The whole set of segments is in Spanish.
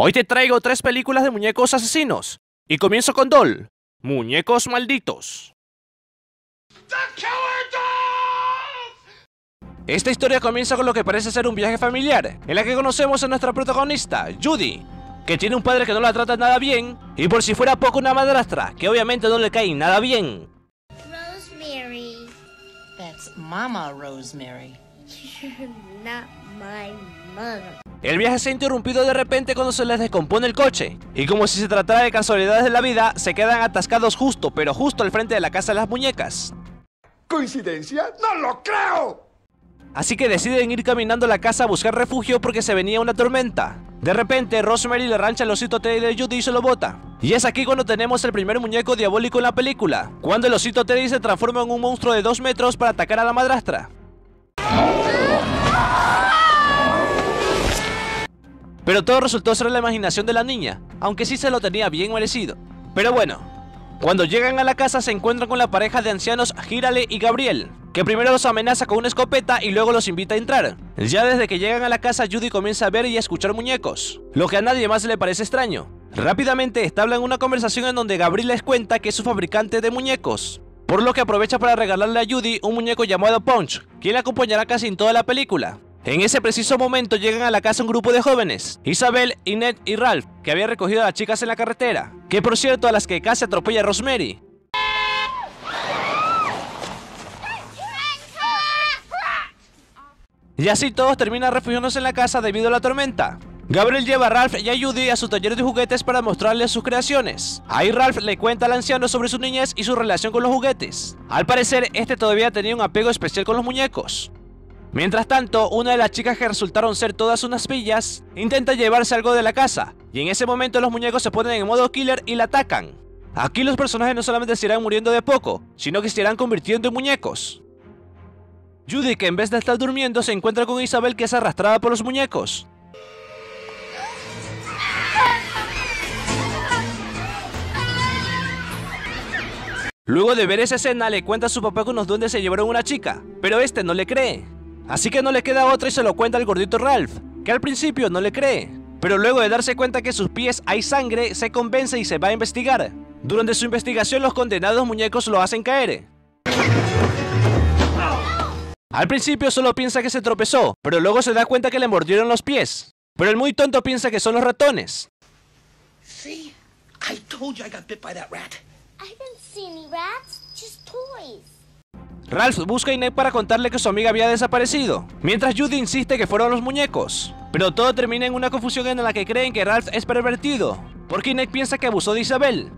Hoy te traigo tres películas de muñecos asesinos. Y comienzo con Doll, Muñecos Malditos. Esta historia comienza con lo que parece ser un viaje familiar, en la que conocemos a nuestra protagonista, Judy, que tiene un padre que no la trata nada bien, y por si fuera poco una madrastra, que obviamente no le cae nada bien. Rosemary. That's Mama Rosemary. You're not my mother. El viaje se ha interrumpido de repente cuando se les descompone el coche, y como si se tratara de casualidades de la vida, se quedan atascados justo, pero justo al frente de la casa de las muñecas. ¿Coincidencia? ¡No lo creo! Así que deciden ir caminando a la casa a buscar refugio porque se venía una tormenta. De repente, Rosemary le rancha el osito Teddy de Judy y se lo bota. Y es aquí cuando tenemos el primer muñeco diabólico en la película, cuando el osito Teddy se transforma en un monstruo de 2 metros para atacar a la madrastra. Pero todo resultó ser la imaginación de la niña, aunque sí se lo tenía bien merecido. Pero bueno, cuando llegan a la casa se encuentran con la pareja de ancianos Gírale y Gabriel, que primero los amenaza con una escopeta y luego los invita a entrar. Ya desde que llegan a la casa Judy comienza a ver y a escuchar muñecos, lo que a nadie más le parece extraño. Rápidamente establan una conversación en donde Gabriel les cuenta que es su fabricante de muñecos, por lo que aprovecha para regalarle a Judy un muñeco llamado Punch, quien la acompañará casi en toda la película. En ese preciso momento llegan a la casa un grupo de jóvenes, Isabel, Inet y Ralph, que había recogido a las chicas en la carretera, que por cierto a las que casi atropella Rosemary. Y así todos terminan refugiándose en la casa debido a la tormenta. Gabriel lleva a Ralph y a Judy a su taller de juguetes para mostrarles sus creaciones. Ahí Ralph le cuenta al anciano sobre su niñez y su relación con los juguetes. Al parecer, este todavía tenía un apego especial con los muñecos. Mientras tanto, una de las chicas que resultaron ser todas unas pillas intenta llevarse algo de la casa, y en ese momento los muñecos se ponen en modo killer y la atacan. Aquí los personajes no solamente se irán muriendo de poco, sino que se irán convirtiendo en muñecos. Judy, que en vez de estar durmiendo, se encuentra con Isabel que es arrastrada por los muñecos. Luego de ver esa escena, le cuenta a su papá que unos duendes se llevaron una chica, pero este no le cree. Así que no le queda otra y se lo cuenta al gordito Ralph, que al principio no le cree. Pero luego de darse cuenta que en sus pies hay sangre, se convence y se va a investigar. Durante su investigación los condenados muñecos lo hacen caer. Al principio solo piensa que se tropezó, pero luego se da cuenta que le mordieron los pies. Pero el muy tonto piensa que son los ratones. See? I told you I got bit by that rat. I didn't see any rats, just toys. Ralph busca a Inet para contarle que su amiga había desaparecido, mientras Judy insiste que fueron los muñecos. Pero todo termina en una confusión en la que creen que Ralph es pervertido, porque Inet piensa que abusó de Isabel.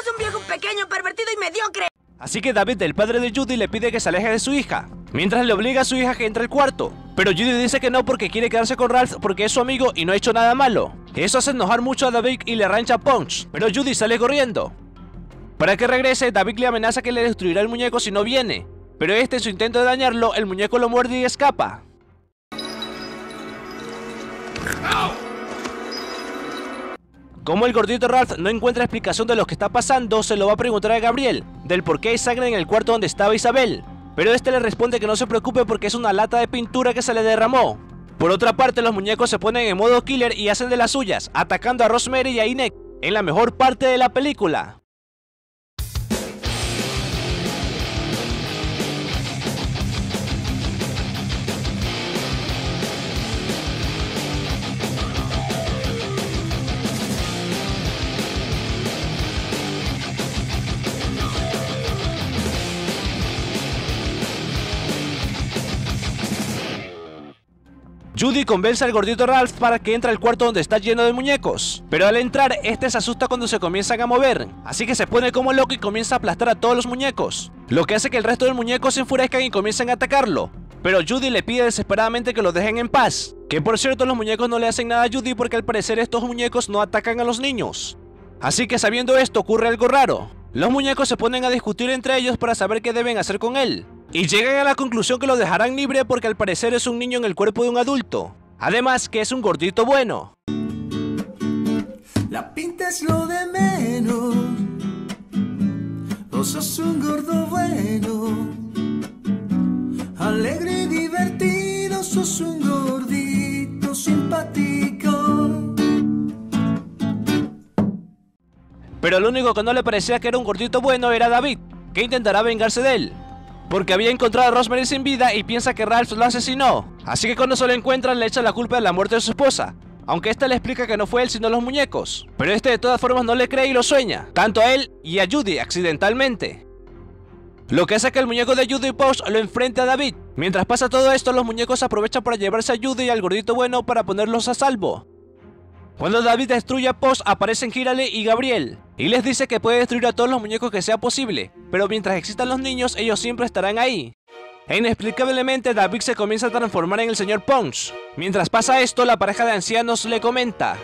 Es un viejo pequeño, pervertido y mediocre. Así que David, el padre de Judy, le pide que se aleje de su hija, mientras le obliga a su hija que entre al cuarto. Pero Judy dice que no porque quiere quedarse con Ralph porque es su amigo y no ha hecho nada malo. Eso hace enojar mucho a David y le arrancha Punch, pero Judy sale corriendo. Para que regrese, David le amenaza que le destruirá el muñeco si no viene, pero este en su intento de dañarlo, el muñeco lo muerde y escapa. Como el gordito Ralph no encuentra explicación de lo que está pasando, se lo va a preguntar a Gabriel, del por qué hay sangre en el cuarto donde estaba Isabel. Pero este le responde que no se preocupe porque es una lata de pintura que se le derramó. Por otra parte, los muñecos se ponen en modo killer y hacen de las suyas, atacando a Rosemary y a Inek en la mejor parte de la película. Judy convence al gordito Ralph para que entre al cuarto donde está lleno de muñecos. Pero al entrar, este se asusta cuando se comienzan a mover, así que se pone como loco y comienza a aplastar a todos los muñecos. Lo que hace que el resto de muñecos se enfurezcan y comiencen a atacarlo. Pero Judy le pide desesperadamente que lo dejen en paz. Que por cierto los muñecos no le hacen nada a Judy porque al parecer estos muñecos no atacan a los niños. Así que sabiendo esto ocurre algo raro. Los muñecos se ponen a discutir entre ellos para saber qué deben hacer con él. Y llegan a la conclusión que lo dejarán libre porque al parecer es un niño en el cuerpo de un adulto. Además que es un gordito bueno. La pinta es lo de menos. Sos un gordo bueno. Alegre y divertido, sos un gordito simpático. Pero lo único que no le parecía que era un gordito bueno era David, que intentará vengarse de él. Porque había encontrado a Rosemary sin vida y piensa que Ralph lo asesinó. Así que cuando se lo encuentran le echa la culpa de la muerte de su esposa. Aunque esta le explica que no fue él sino los muñecos. Pero este de todas formas no le cree y lo sueña. Tanto a él y a Judy accidentalmente. Lo que hace que el muñeco de Judy Post lo enfrente a David. Mientras pasa todo esto, los muñecos aprovechan para llevarse a Judy y al gordito bueno para ponerlos a salvo. Cuando David destruye a Post, aparecen Girale y Gabriel, y les dice que puede destruir a todos los muñecos que sea posible, pero mientras existan los niños, ellos siempre estarán ahí. E inexplicablemente, David se comienza a transformar en el señor Pons. Mientras pasa esto, la pareja de ancianos le comenta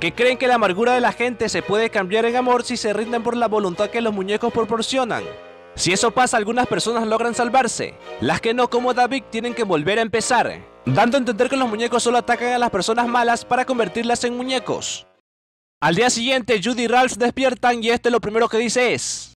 que creen que la amargura de la gente se puede cambiar en amor si se rinden por la voluntad que los muñecos proporcionan. Si eso pasa, algunas personas logran salvarse. Las que no, como David, tienen que volver a empezar, dando a entender que los muñecos solo atacan a las personas malas para convertirlas en muñecos. Al día siguiente, Judy y Ralph despiertan y este lo primero que dice es...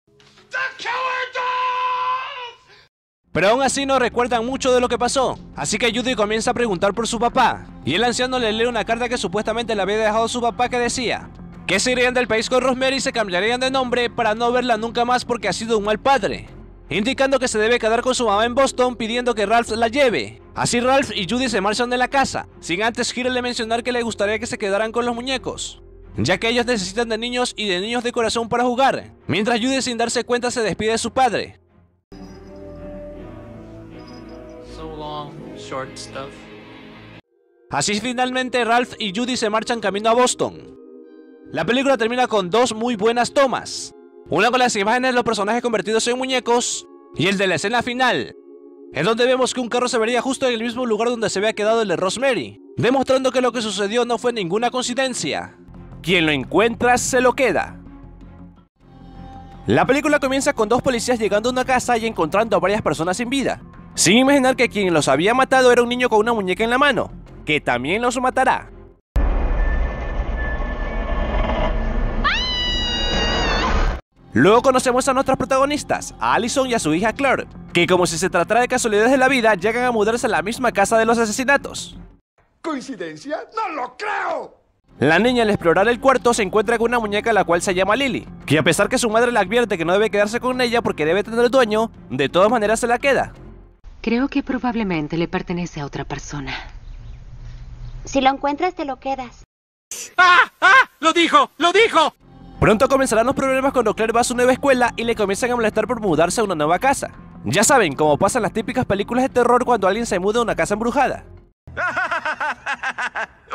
Pero aún así no recuerdan mucho de lo que pasó, así que Judy comienza a preguntar por su papá, y el anciano le lee una carta que supuestamente le había dejado su papá que decía que se irían del país con Rosemary y se cambiarían de nombre para no verla nunca más porque ha sido un mal padre, indicando que se debe quedar con su mamá en Boston pidiendo que Ralph la lleve. Así Ralph y Judy se marchan de la casa, sin antes Girale mencionar que le gustaría que se quedaran con los muñecos, ya que ellos necesitan de niños y de niños de corazón para jugar, mientras Judy sin darse cuenta se despide de su padre. So long, short stuff. Así finalmente Ralph y Judy se marchan camino a Boston. La película termina con dos muy buenas tomas. Una con las imágenes de los personajes convertidos en muñecos y el de la escena final, en donde vemos que un carro se vería justo en el mismo lugar donde se había quedado el de Rosemary, demostrando que lo que sucedió no fue ninguna coincidencia. Quien lo encuentra se lo queda. La película comienza con dos policías llegando a una casa y encontrando a varias personas sin vida, sin imaginar que quien los había matado era un niño con una muñeca en la mano, que también los matará. Luego conocemos a nuestros protagonistas, a Allison y a su hija Claire, que como si se tratara de casualidades de la vida, llegan a mudarse a la misma casa de los asesinatos. ¿Coincidencia? ¡No lo creo! La niña al explorar el cuarto se encuentra con una muñeca la cual se llama Lily, que a pesar que su madre le advierte que no debe quedarse con ella porque debe tener el dueño, de todas maneras se la queda. Creo que probablemente le pertenece a otra persona. Si lo encuentras, te lo quedas. ¡Lo dijo! ¡Lo dijo! Pronto comenzarán los problemas cuando Claire va a su nueva escuela y le comienzan a molestar por mudarse a una nueva casa. Ya saben, como pasan las típicas películas de terror cuando alguien se muda a una casa embrujada.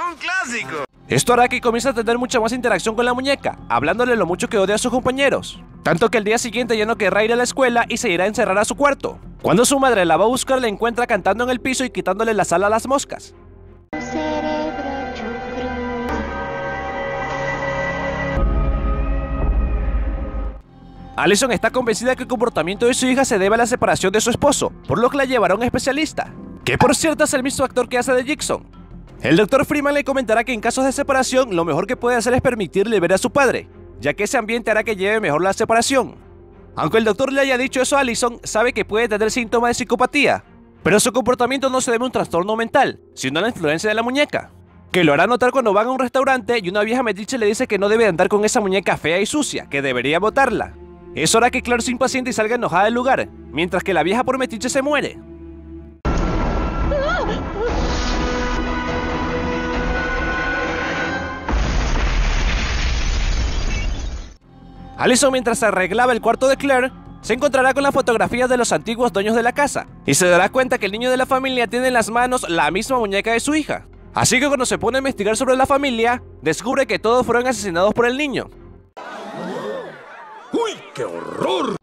¡Un clásico! Esto hará que comience a tener mucha más interacción con la muñeca, hablándole lo mucho que odia a sus compañeros. Tanto que el día siguiente ya no querrá ir a la escuela y se irá a encerrar a su cuarto. Cuando su madre la va a buscar, la encuentra cantando en el piso y quitándole la sal a las moscas. Allison está convencida que el comportamiento de su hija se debe a la separación de su esposo, por lo que la llevará a un especialista, que por cierto es el mismo actor que hace de Jackson. El Dr. Freeman le comentará que en casos de separación lo mejor que puede hacer es permitirle ver a su padre, ya que ese ambiente hará que lleve mejor la separación. Aunque el doctor le haya dicho eso a Allison, sabe que puede tener síntomas de psicopatía, pero su comportamiento no se debe a un trastorno mental, sino a la influencia de la muñeca, que lo hará notar cuando van a un restaurante y una vieja metiche le dice que no debe andar con esa muñeca fea y sucia, que debería botarla. Eso hará que Claire se impaciente y salga enojada del lugar, mientras que la vieja por metiche se muere. Allison mientras arreglaba el cuarto de Claire, se encontrará con las fotografías de los antiguos dueños de la casa, y se dará cuenta que el niño de la familia tiene en las manos la misma muñeca de su hija. Así que cuando se pone a investigar sobre la familia, descubre que todos fueron asesinados por el niño. ¡Uy, qué horror!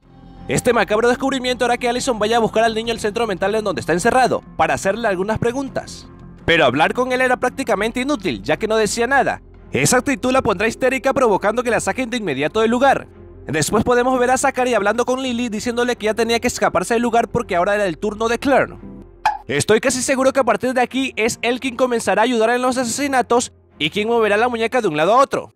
Este macabro descubrimiento hará que Allison vaya a buscar al niño al centro mental en donde está encerrado, para hacerle algunas preguntas. Pero hablar con él era prácticamente inútil, ya que no decía nada. Esa actitud la pondrá histérica provocando que la saquen de inmediato del lugar. Después podemos ver a Zachary hablando con Lily diciéndole que ya tenía que escaparse del lugar porque ahora era el turno de Claire. Estoy casi seguro que a partir de aquí es él quien comenzará a ayudar en los asesinatos y quien moverá la muñeca de un lado a otro.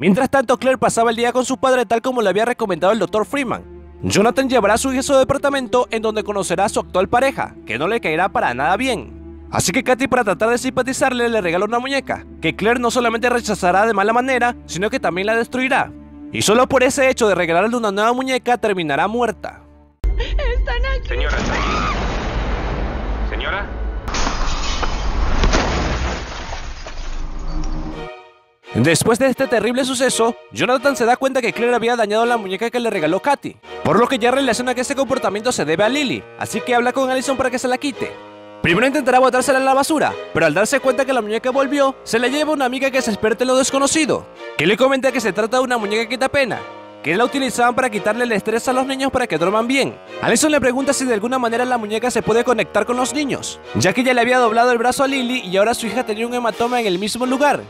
Mientras tanto, Claire pasaba el día con su padre tal como le había recomendado el Dr. Freeman. Jonathan llevará a su hija a su departamento en donde conocerá a su actual pareja, que no le caerá para nada bien. Así que Katy para tratar de simpatizarle le regala una muñeca, que Claire no solamente rechazará de mala manera, sino que también la destruirá. Y solo por ese hecho de regalarle una nueva muñeca terminará muerta. Señora, ¿está ahí? Señora. Después de este terrible suceso, Jonathan se da cuenta que Claire había dañado la muñeca que le regaló Katy, por lo que ya relaciona que ese comportamiento se debe a Lily, así que habla con Allison para que se la quite. Primero intentará botársela en la basura, pero al darse cuenta que la muñeca volvió, se la lleva una amiga que se esperte en lo desconocido, que le comenta que se trata de una muñeca quita pena, que la utilizaban para quitarle el estrés a los niños para que duerman bien. Allison le pregunta si de alguna manera la muñeca se puede conectar con los niños, ya que ya le había doblado el brazo a Lily y ahora su hija tenía un hematoma en el mismo lugar.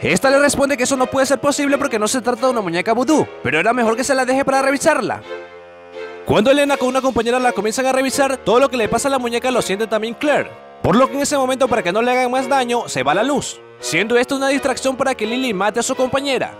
Esta le responde que eso no puede ser posible porque no se trata de una muñeca vudú, pero era mejor que se la deje para revisarla. Cuando Elena con una compañera la comienzan a revisar, todo lo que le pasa a la muñeca lo siente también Claire. Por lo que en ese momento, para que no le hagan más daño, se va la luz, siendo esto una distracción para que Lily mate a su compañera.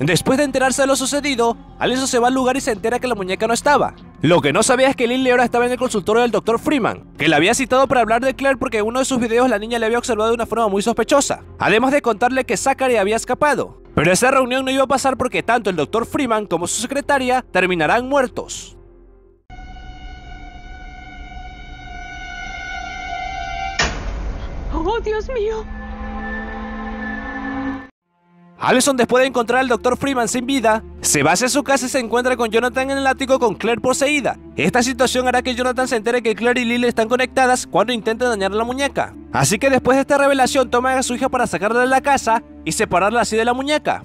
Después de enterarse de lo sucedido, Alison se va al lugar y se entera que la muñeca no estaba. Lo que no sabía es que Lily ahora estaba en el consultorio del Dr. Freeman, que la había citado para hablar de Claire porque en uno de sus videos la niña le había observado de una forma muy sospechosa, además de contarle que Zachary había escapado. Pero esa reunión no iba a pasar porque tanto el Dr. Freeman como su secretaria terminarán muertos. Oh, Dios mío. Allison, después de encontrar al Dr. Freeman sin vida, se va hacia su casa y se encuentra con Jonathan en el ático con Claire poseída. Esta situación hará que Jonathan se entere que Claire y Lily están conectadas cuando intenta dañar la muñeca. Así que después de esta revelación toma a su hija para sacarla de la casa y separarla así de la muñeca.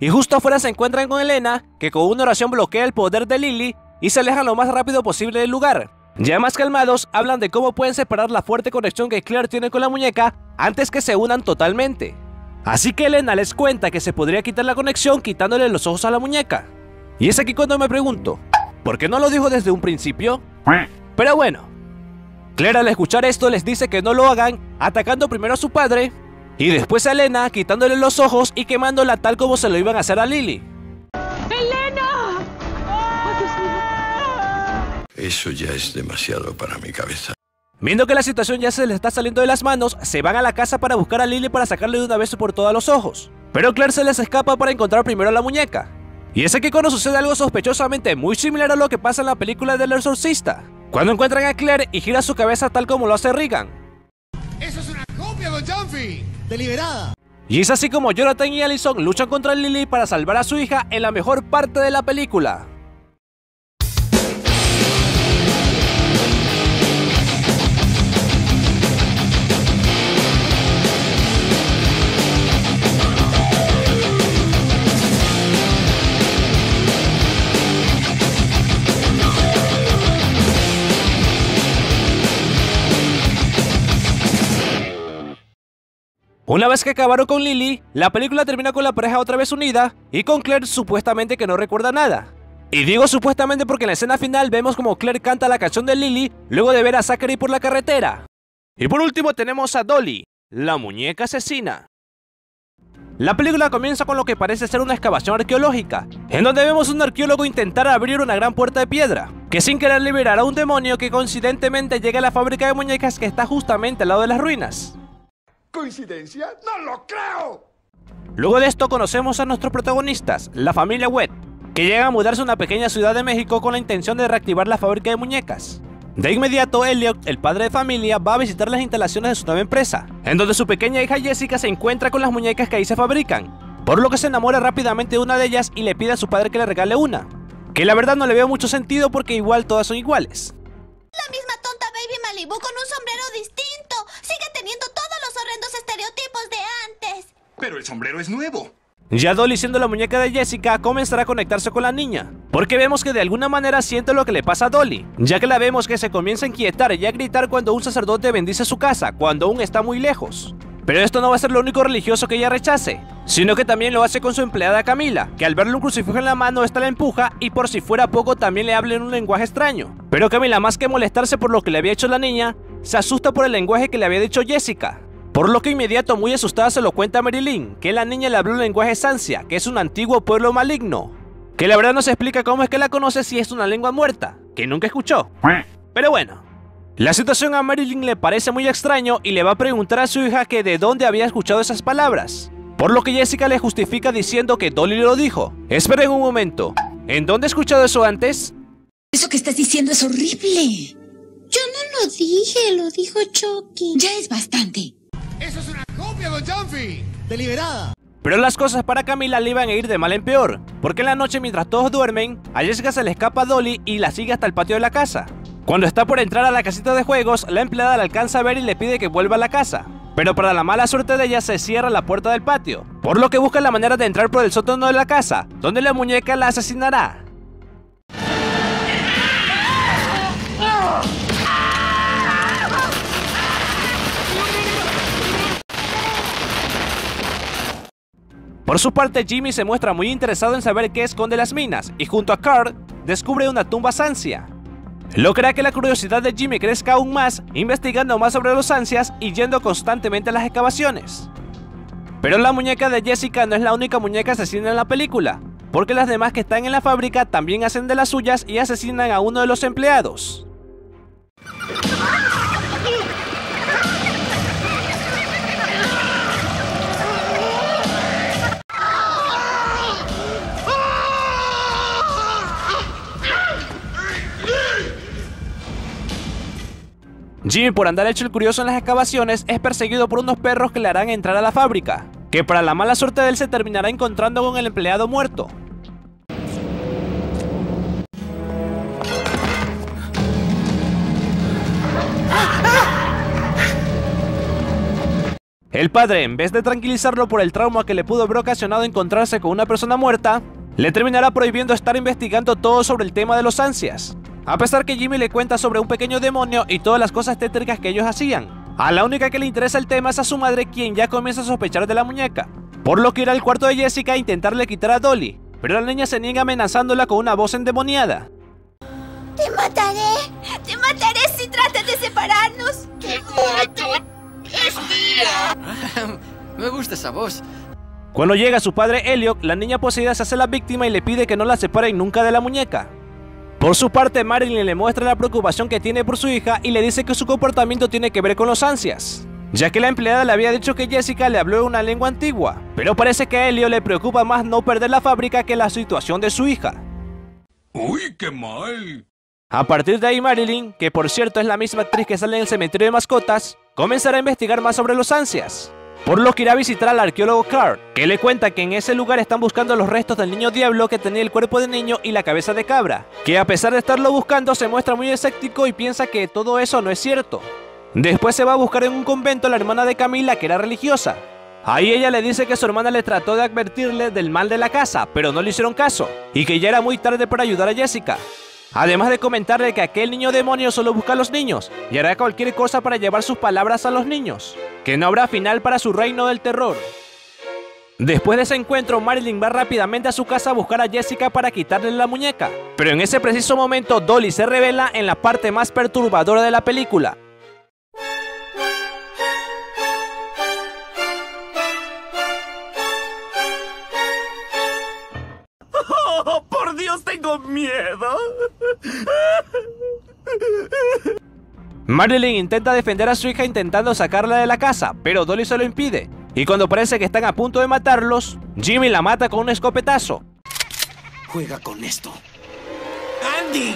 Y justo afuera se encuentran con Elena, que con una oración bloquea el poder de Lily y se alejan lo más rápido posible del lugar. Ya más calmados, hablan de cómo pueden separar la fuerte conexión que Claire tiene con la muñeca antes que se unan totalmente. Así que Elena les cuenta que se podría quitar la conexión quitándole los ojos a la muñeca. Y es aquí cuando me pregunto, ¿por qué no lo dijo desde un principio? Pero bueno, Claire al escuchar esto les dice que no lo hagan, atacando primero a su padre y después a Elena quitándole los ojos y quemándola tal como se lo iban a hacer a Lily. ¡Elena! Oh, Dios mío. Eso ya es demasiado para mi cabeza. Viendo que la situación ya se les está saliendo de las manos, se van a la casa para buscar a Lily para sacarle de una vez por todos los ojos. Pero Claire se les escapa para encontrar primero a la muñeca. Y es aquí cuando sucede algo sospechosamente muy similar a lo que pasa en la película del exorcista. Cuando encuentran a Claire y gira su cabeza tal como lo hace Regan. Eso es una copia, Don Jumpy. Deliberada. Y es así como Jonathan y Allison luchan contra Lily para salvar a su hija en la mejor parte de la película. Una vez que acabaron con Lily, la película termina con la pareja otra vez unida y con Claire supuestamente que no recuerda nada. Y digo supuestamente porque en la escena final vemos como Claire canta la canción de Lily luego de ver a Zachary por la carretera. Y por último tenemos a Dolly, la muñeca asesina. La película comienza con lo que parece ser una excavación arqueológica, en donde vemos a un arqueólogo intentar abrir una gran puerta de piedra, que sin querer liberará a un demonio que coincidentemente llega a la fábrica de muñecas que está justamente al lado de las ruinas. ¿Coincidencia? ¡No lo creo! Luego de esto conocemos a nuestros protagonistas, la familia Wet, que llega a mudarse a una pequeña ciudad de México con la intención de reactivar la fábrica de muñecas. De inmediato, Elliot, el padre de familia, va a visitar las instalaciones de su nueva empresa, en donde su pequeña hija Jessica se encuentra con las muñecas que ahí se fabrican, por lo que se enamora rápidamente de una de ellas y le pide a su padre que le regale una, que la verdad no le veo mucho sentido porque igual todas son iguales. La misma tonta Baby Malibu con un sombrero distinto. Sigue teniendo todos los horrendos estereotipos de antes. Pero el sombrero es nuevo. Ya Dolly siendo la muñeca de Jessica comenzará a conectarse con la niña, porque vemos que de alguna manera siente lo que le pasa a Dolly, ya que la vemos que se comienza a inquietar y a gritar cuando un sacerdote bendice su casa, cuando aún está muy lejos. Pero esto no va a ser lo único religioso que ella rechace, sino que también lo hace con su empleada Camila, que al verle un crucifijo en la mano esta la empuja y por si fuera poco también le habla en un lenguaje extraño. Pero Camila más que molestarse por lo que le había hecho la niña, se asusta por el lenguaje que le había dicho Jessica. Por lo que inmediato muy asustada se lo cuenta a Marilyn, que la niña le habló un lenguaje Sancia, que es un antiguo pueblo maligno. Que la verdad no se explica cómo es que la conoce si es una lengua muerta, que nunca escuchó. Pero bueno, La situación a Marilyn le parece muy extraño y le va a preguntar a su hija que de dónde había escuchado esas palabras. Por lo que Jessica le justifica diciendo que Dolly lo dijo. Esperen un momento. ¿En dónde he escuchado eso antes? Eso que estás diciendo es horrible. Yo no lo dije, lo dijo Chucky. Ya es bastante. Eso es una copia, don Jumpy. Deliberada. Pero las cosas para Camila le iban a ir de mal en peor, porque en la noche mientras todos duermen, a Jessica se le escapa Dolly y la sigue hasta el patio de la casa. Cuando está por entrar a la casita de juegos, la empleada la alcanza a ver y le pide que vuelva a la casa. Pero para la mala suerte de ella se cierra la puerta del patio, por lo que busca la manera de entrar por el sótano de la casa, donde la muñeca la asesinará. Por su parte, Jimmy se muestra muy interesado en saber qué esconde las minas y junto a Carl descubre una tumba sancia. Lo hará que la curiosidad de Jimmy crezca aún más, investigando más sobre los ansias y yendo constantemente a las excavaciones. Pero la muñeca de Jessica no es la única muñeca asesina en la película, porque las demás que están en la fábrica también hacen de las suyas y asesinan a uno de los empleados. Jimmy, por andar hecho el curioso en las excavaciones, es perseguido por unos perros que le harán entrar a la fábrica, que para la mala suerte de él se terminará encontrando con el empleado muerto. El padre, en vez de tranquilizarlo por el trauma que le pudo haber ocasionado encontrarse con una persona muerta, le terminará prohibiendo estar investigando todo sobre el tema de los ansias. A pesar que Jimmy le cuenta sobre un pequeño demonio y todas las cosas tétricas que ellos hacían, a la única que le interesa el tema es a su madre quien ya comienza a sospechar de la muñeca, por lo que irá al cuarto de Jessica a intentarle quitar a Dolly, pero la niña se niega amenazándola con una voz endemoniada. Te mataré. Te mataré si tratas de separarnos. Me gusta esa voz. Cuando llega su padre Elliot, la niña poseída se hace la víctima y le pide que no la separen nunca de la muñeca. Por su parte, Marilyn le muestra la preocupación que tiene por su hija y le dice que su comportamiento tiene que ver con los ansias, ya que la empleada le había dicho que Jessica le habló en una lengua antigua, pero parece que a Elio le preocupa más no perder la fábrica que la situación de su hija. Uy, qué mal. A partir de ahí, Marilyn, que por cierto es la misma actriz que sale en el cementerio de mascotas, comenzará a investigar más sobre los ansias. Por lo que irá a visitar al arqueólogo Carr, que le cuenta que en ese lugar están buscando los restos del niño diablo que tenía el cuerpo de niño y la cabeza de cabra, que a pesar de estarlo buscando se muestra muy escéptico y piensa que todo eso no es cierto. Después se va a buscar en un convento a la hermana de Camila que era religiosa. Ahí ella le dice que su hermana le trató de advertirle del mal de la casa, pero no le hicieron caso, y que ya era muy tarde para ayudar a Jessica. Además de comentarle que aquel niño demonio solo busca a los niños y hará cualquier cosa para llevar sus palabras a los niños, que no habrá final para su reino del terror. Después de ese encuentro, Marilyn va rápidamente a su casa a buscar a Jessica para quitarle la muñeca, pero en ese preciso momento Dolly se revela en la parte más perturbadora de la película. Tengo miedo! Marilyn intenta defender a su hija intentando sacarla de la casa, pero Dolly se lo impide. Y cuando parece que están a punto de matarlos, Jimmy la mata con un escopetazo. Juega con esto. ¡Andy!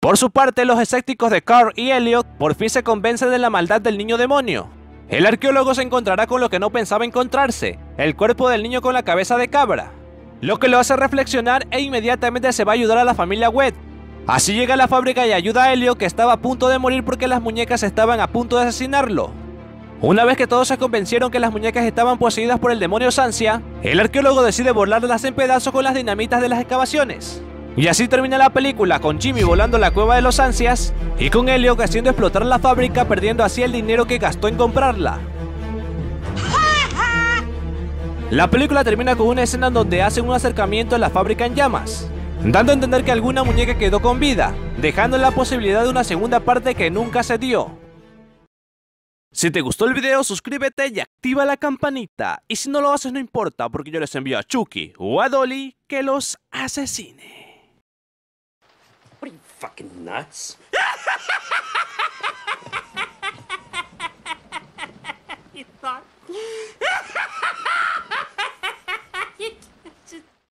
Por su parte, los escépticos de Carl y Elliot por fin se convencen de la maldad del niño demonio. El arqueólogo se encontrará con lo que no pensaba encontrarse, el cuerpo del niño con la cabeza de cabra, lo que lo hace reflexionar e inmediatamente se va a ayudar a la familia Wet. Así llega a la fábrica y ayuda a Elio que estaba a punto de morir porque las muñecas estaban a punto de asesinarlo. Una vez que todos se convencieron que las muñecas estaban poseídas por el demonio Sancia, el arqueólogo decide volarlas en pedazos con las dinamitas de las excavaciones. Y así termina la película con Jimmy volando la cueva de los ansias y con Elliot haciendo explotar la fábrica perdiendo así el dinero que gastó en comprarla. La película termina con una escena donde hacen un acercamiento a la fábrica en llamas, dando a entender que alguna muñeca quedó con vida, dejando la posibilidad de una segunda parte que nunca se dio. Si te gustó el video, suscríbete y activa la campanita. Y si no lo haces, no importa, porque yo les envío a Chucky o a Dolly que los asesine. fucking nuts? you thought?